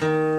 Bye.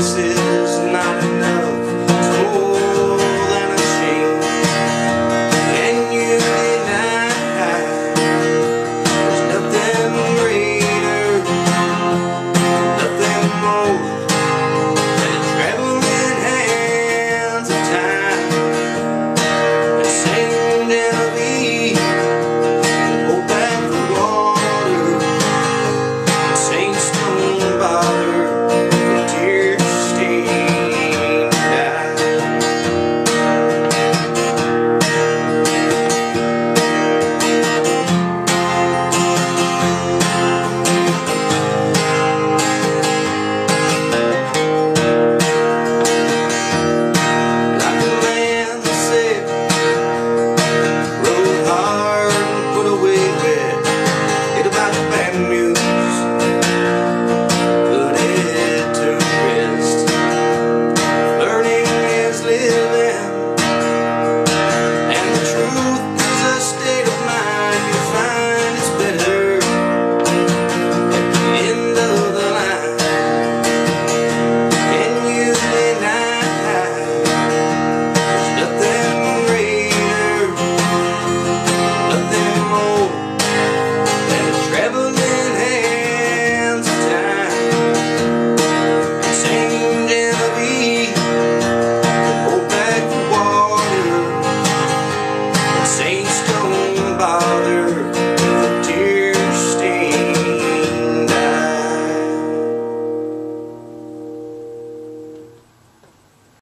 promises.